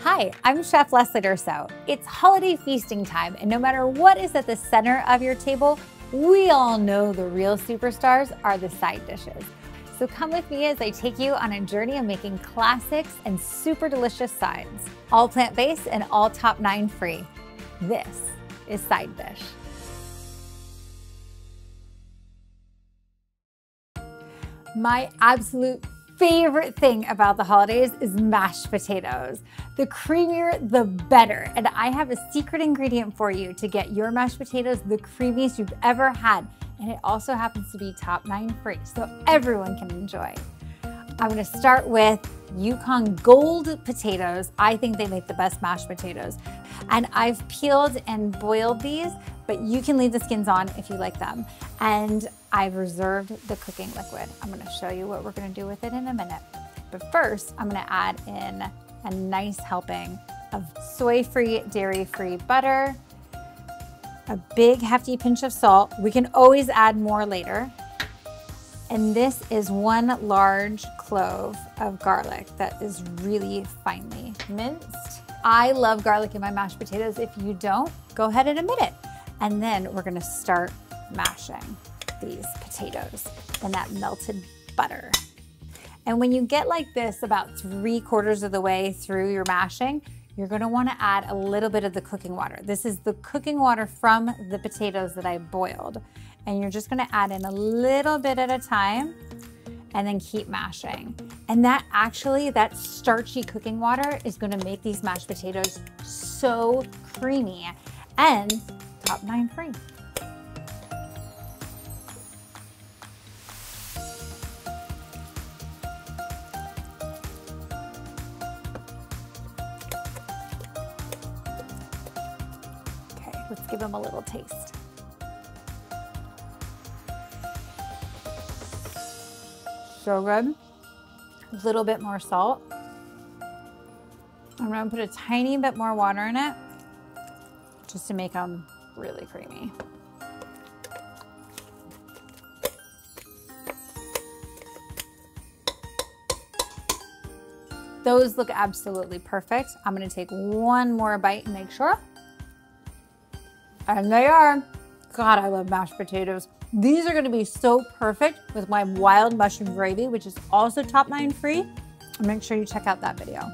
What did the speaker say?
Hi, I'm Chef Leslie Durso. It's holiday feasting time, and no matter what is at the center of your table, we all know the real superstars are the side dishes. So come with me as I take you on a journey of making classics and super delicious sides, all plant-based and all top nine free. This is Side Dish. My absolute favorite thing about the holidays is mashed potatoes. The creamier, the better. And I have a secret ingredient for you to get your mashed potatoes the creamiest you've ever had. And it also happens to be top nine free, so everyone can enjoy. I'm gonna start with Yukon Gold potatoes. I think they make the best mashed potatoes. And I've peeled and boiled these, but you can leave the skins on if you like them. And I've reserved the cooking liquid. I'm gonna show you what we're gonna do with it in a minute. But first, I'm gonna add in a nice helping of soy-free, dairy-free butter, a big hefty pinch of salt. We can always add more later. And this is one large clove of garlic that is really finely minced. I love garlic in my mashed potatoes. If you don't, go ahead and admit it. And then we're gonna start mashing these potatoes in that melted butter. And when you get like this about three quarters of the way through your mashing, you're gonna wanna add a little bit of the cooking water. This is the cooking water from the potatoes that I boiled. And you're just gonna add in a little bit at a time and then keep mashing. And that actually, that starchy cooking water is gonna make these mashed potatoes so creamy and top nine free. Okay, let's give them a little taste. So good. A little bit more salt. I'm gonna put a tiny bit more water in it just to make them really creamy. Those look absolutely perfect. I'm gonna take one more bite and make sure. And they are. God, I love mashed potatoes. These are gonna be so perfect with my wild mushroom gravy, which is also top nine free. Make sure you check out that video.